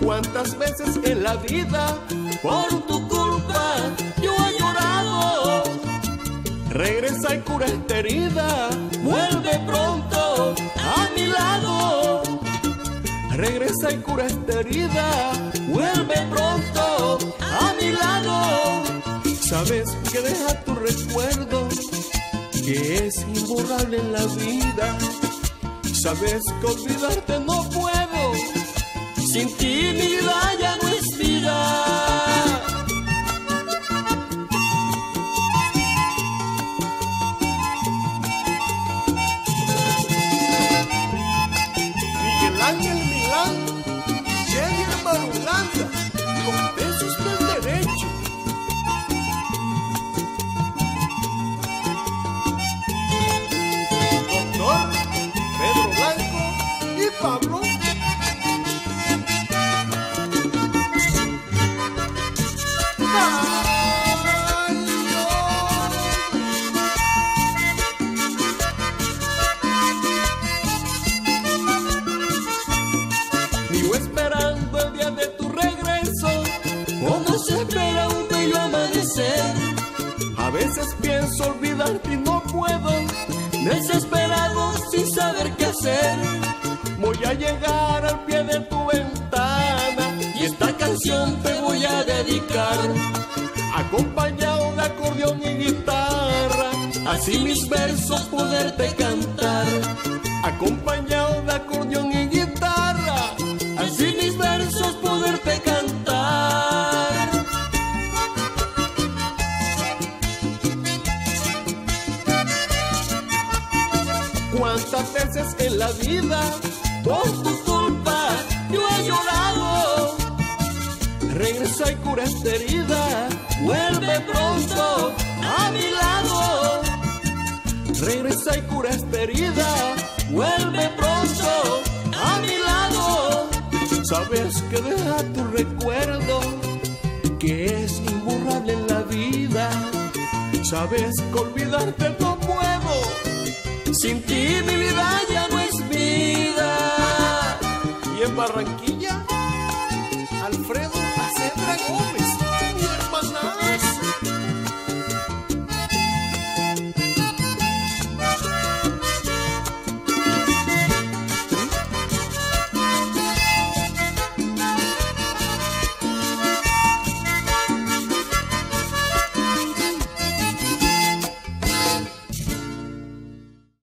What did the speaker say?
¿Cuántas veces en la vida por tu culpa yo he llorado? Regresa y cura esta herida vuelve pronto a mi lado. Regresa y cura esta herida, vuelve pronto a mi lado. Sabes que deja tu recuerdo, que es imborrable en la vida. Sabes que olvidarte no puedo, sin ti mi ya olvidarte y no puedo, desesperado sin saber qué hacer. Voy a llegar al pie de tu ventana y esta canción te voy a dedicar, así mis versos poderte cantar, acompañado de acordeón y guitarra, así mis versos poderte cantar. cuántas veces en la vida por tu culpa yo he llorado. Regresa y cura esta herida, vuelve pronto a mi lado. Regresa y cura esta herida, vuelve pronto a mi lado. Sabes que deja tu recuerdo, que es imborrable en la vida. Sabes que olvidarte no puedo sin ti mi vida ya no es vida. Y en Barranquilla, Alfredo